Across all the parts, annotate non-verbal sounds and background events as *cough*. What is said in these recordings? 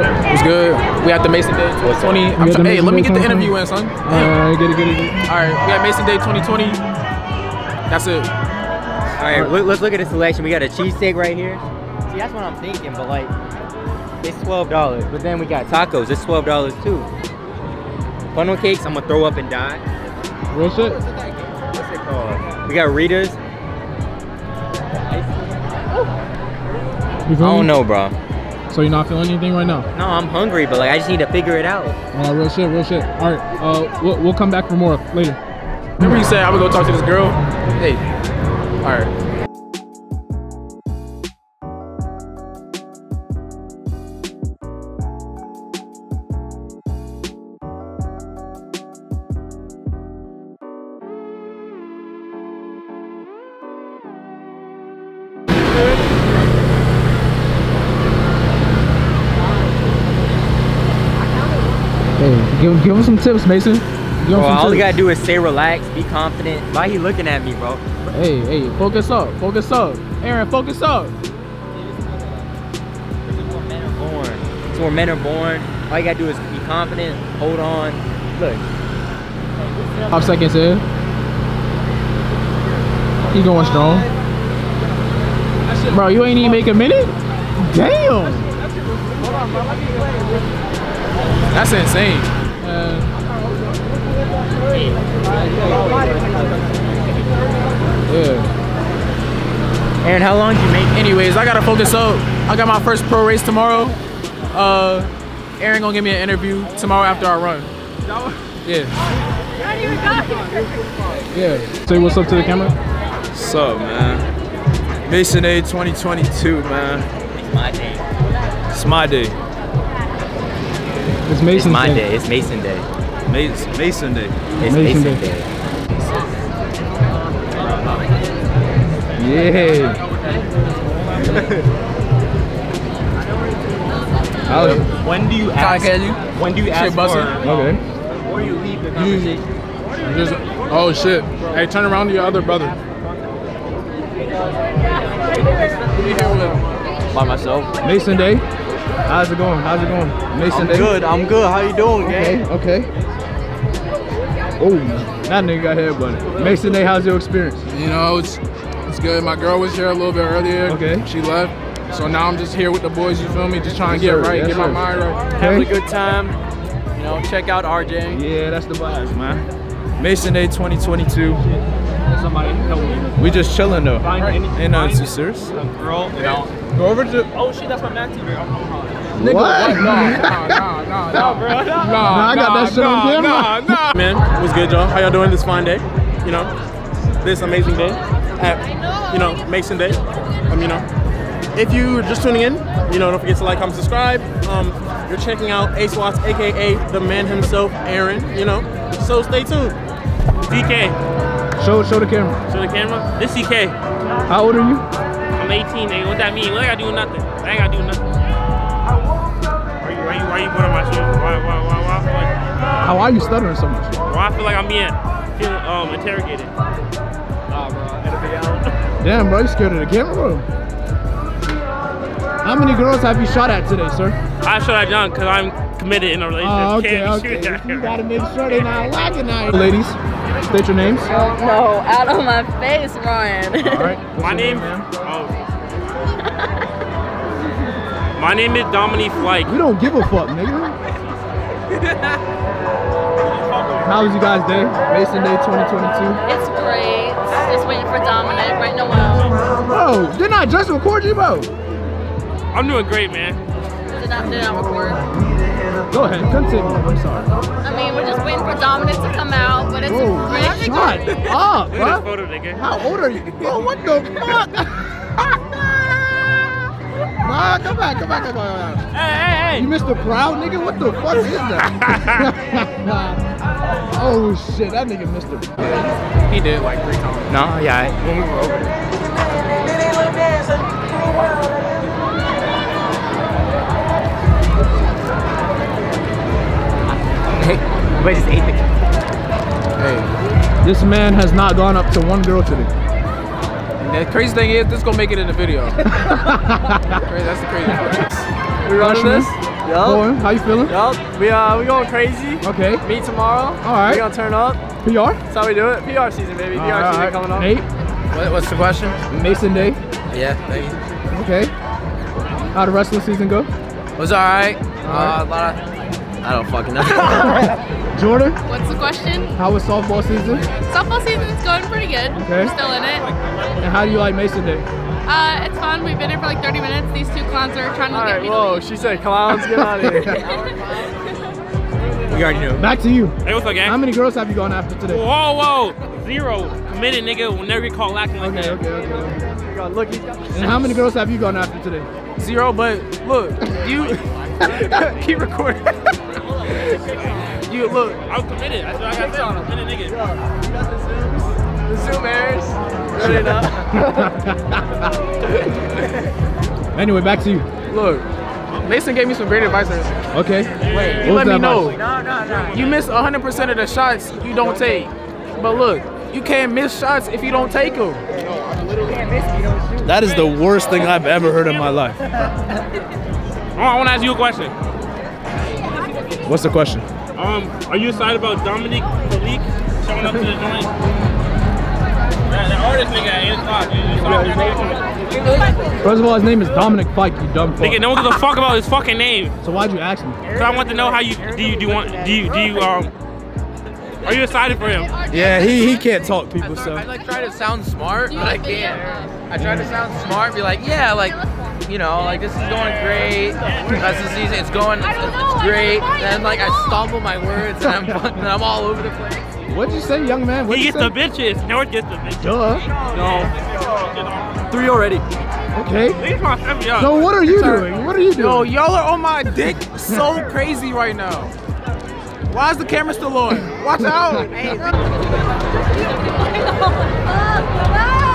What's good? We at the Mason Day 2020. I'm at hey, Mason let me get the interview in, son. Alright, get it, get it, get it. All right, we at Mason Day 2020. That's it. All right, look, let's look at the selection. We got a cheesesteak right here. See, that's what I'm thinking, but like, it's twelve dollars. But then we got tacos. It's twelve dollars too. Funnel cakes. I'm gonna throw up and die. Real shit? What's it called? We got Rita's. You I don't know, bro. So you're not feeling anything right now? No, I'm hungry, but like, I just need to figure it out. Uh, real shit, real shit. All right, uh, we'll, we'll come back for more later. Remember you said I would go talk to this girl? Hey. All right. Hey, give, give him some tips, Mason. Give Bro, all you gotta do is stay relaxed, be confident. Why he looking at me, bro? Hey, hey, focus up, focus up. Aaron, focus up. Is where men are born. Where men are born. All you gotta do is be confident, hold on. Look, Five seconds in. He going strong. Bro, you ain't even make a minute? Damn. That's insane. Uh, yeah. Aaron, how long do you make? Anyways, I gotta focus up. I got my first pro race tomorrow. Uh, Aaron gonna give me an interview tomorrow after I run. Yeah. Yeah. Say what's up to the camera. What's up, man? Mason A 2022, man. It's my day. It's my day. It's It's Mason's my day. It's Mason Day. Mason, Mason Day. It's Mason Mason, Day. day. Yeah. How? When do you Can I ask? get you? When do you ask busted. for? Okay. Before you leave the hmm. conversation. Just, oh shit. Hey, turn around to your other brother. By myself. Mason Day. How's it going? How's it going? Mason I'm Day. good. I'm good. How you doing, Okay, gang? okay. Oh, that nigga got headbutted. Mason Day, how's your experience? You know, it's it's good. My girl was here a little bit earlier. Okay. She left. So now I'm just here with the boys, you feel me? Just trying to get sir. right, Yes, get my mind right. Having a good time. You know, check out RJ. Yeah, that's the vibes, man. Mason Day 2022. Somebody help me. We just chilling though. Find any- Ain't nothing find- serious. A girl, and I'll. Go over to. Oh shit, that's my math teacher. I'm, I'm. Nigga, what? Nah, nah, nah, nah, nah. bro, no. Nah, Nah, I got nah, that shit on nah, camera. Nah, nah. *laughs* Man, what's good, y'all? How y'all doing this fine day? You know, this amazing day at, you know, Mason Day. Um, you know, if you're just tuning in, you know, don't forget to like, comment, subscribe. Um, you're checking out Ace Watts, aka the man himself, Aaron. You know, so stay tuned. DK, Show, show the camera. show the camera. This CK. How old are you? I'm 18, nigga. What that mean? What I gotta do nothing? I ain't gotta do nothing. Why you, why you, why you putting on my shoes? Why, why, why, why, like, How are you stuttering so much? why I feel like I'm being, feeling, um, interrogated? Nah, bro. I gotta be out. Damn, bro, you scared of the camera, bro? How many girls have you shot at today, sir? I showed that John because I'm committed in a relationship. Oh, okay, okay. You gotta make sure they're not lagging now. Ladies, state your names. No, out of my face, Ryan. All right. *laughs* what's My your name, oh. My name is Dominique Flake. We don't give a fuck, nigga. *laughs* How was you guys' day? Mason Day 2022. it's great. Just waiting for Dominic right now. Bro, didn't I just record you, bro? I'm doing great, man. Did not, did not record. Go ahead, continue. Oh, I'm sorry. I mean, we're just waiting for Dominic to come out, but it's Bro, oh, really shut great. up, *laughs* Look at photo, nigga. How old are you? Bro, what the fuck? *laughs* Nah, come back, come back, come back. Hey, hey, hey. You hey. Mr. Proud, nigga? What the fuck is that? *laughs* oh shit, that nigga Mr. He did like three times. No, yeah, I- when we were over there. Hey, but just ate the. Hey. This man has not gone up to one girl today. And the crazy thing is, this gonna make it in the video. *laughs* Crazy, That's the crazy part. We running this? Boy, how you feeling? Yup. We uh we going crazy. Okay. Meet tomorrow. All right. We gonna turn up. PR? That's how we do it. PR season, baby. PR All season right. coming up. Nate? What, what's the question? Mason Day. Yeah, thank you. Okay. How the rest of the season go? Was alright. Uh, a lot of. I don't fucking know. *laughs* Jordan, What's the question? how was softball season? Softball season's going pretty good. Okay. We're still in it. And how do you like Mason Day? Uh, it's fun. We've been here for like 30 minutes. These two clowns are trying to All get right. me Whoa. She said clowns. Get out of here. *laughs* We already know. Back to you. Hey, what's up, gang? How many girls have you gone after today? Whoa, whoa, zero. Committed, nigga. Will never get caught lacking like Okay, that. okay, okay. God, look, he's got And how many girls have you gone after today? Zero, but look, you *laughs* keep recording. *laughs* you look. I'm committed. That's what I got to say. I'm a committed nigga. the Zoom airs. Ready now. Anyway, back to you. Look, Mason gave me some great advice. Okay. Wait, he What was let me that know. advice? You miss 100% of the shots you don't take. But look, you can't miss shots if you don't take them. That is the worst thing I've ever heard in my life. *laughs* I want to ask you a question. What's the question? Um, are you excited about Dominic Felique showing up to the joint? That, that artist nigga at 8 o'clock. You, you saw that nigga? First of all, his name is Dominic Fike, you dumb fuck. Nigga, no one gives a fuck about his fucking name. So why'd you ask me? Cause I want to know how you do. You do you want? Do you do you um? Are you excited for him? Yeah, he, he can't talk people, so. I like try to sound smart, but I can't. I try to sound smart, be like, yeah, like, you know, like this is going great. That's the season. It's going, it's, it's great. And like I stumble my words and I'm *laughs* and I'm all over the place. What'd you say, young man? What'd He you gets say? the bitches. North gets the bitches. Duh. No. Three already. Okay. Niggas trying to set me up. So what are you doing? What are you doing? Yo, y'all are on my dick *laughs* so crazy right now. Why is the camera still on? Watch out. *laughs*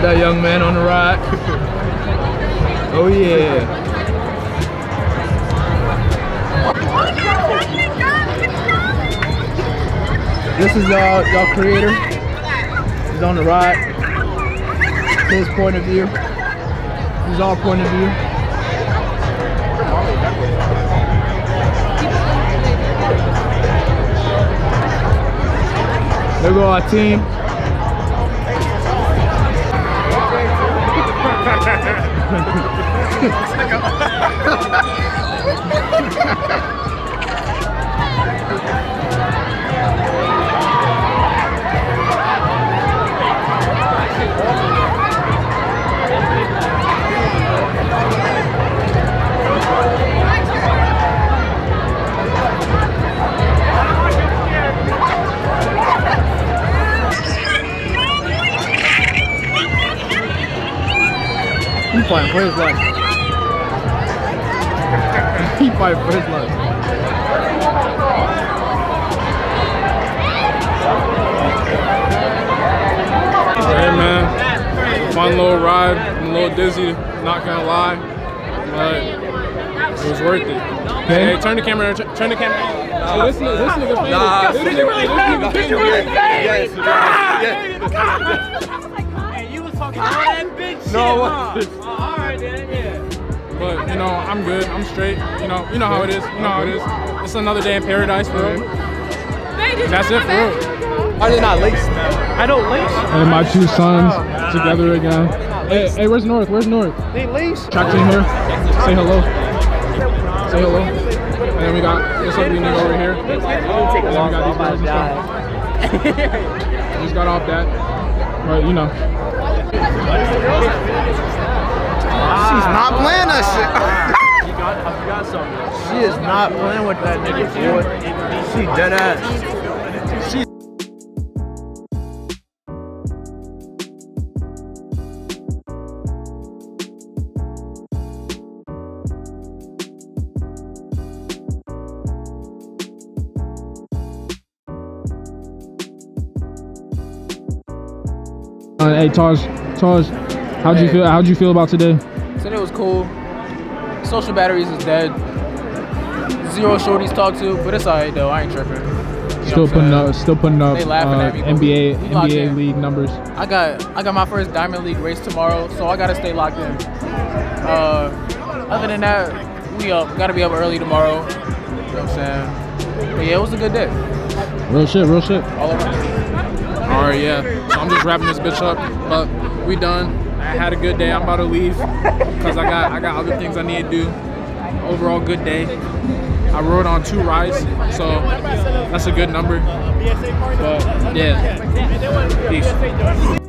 That young man on the right. oh yeah. This is y'all, y'all creator. He's on the right. His point of view. This is our point of view. There go our team. Ha ha ha ha! He fighting for his life. he fighting for his life. Hey man, fun little ride. I'm a little dizzy, not gonna lie, but it was worth it. Hey, hey, turn the camera, turn the camera. Hey, this nigga, this nigga. Nah. Nigga, this nigga famous. No. Uh, but you know, I'm good. I'm straight. You know, you know how it is. You know how it is. It's another day in paradise for real. That's it for real. Why are they not laced? I don't lace. And my two sons together again. Hey, hey, where's North? Where's North? They lace. Track team here. Say hello. Say hello. And then we got this ugly nigga over here. And then we got these guys and stuff. *laughs* Just got off that. But you know. She's not playing that shit. Ah. She is not playing with that nigga, boy. She dead ass. Hey Taj, Taj, how'd you feel? How'd you feel about today? Today was cool. Social batteries is dead. Zero shorties talk to, but it's alright though. I ain't tripping. Still putting up, still putting up uh, at me, NBA NBA league numbers. I got I got my first Diamond League race tomorrow, so I gotta stay locked in. Uh, other than that, we up. Gotta be up early tomorrow. You know what I'm saying? But yeah, it was a good day. Real shit, real shit. All around. Right, yeah. So I'm just wrapping this bitch up, but we done. I had a good day. I'm about to leave because I got I got other things I need to do. Overall, good day. I rode on two rides, so that's a good number. But yeah, peace.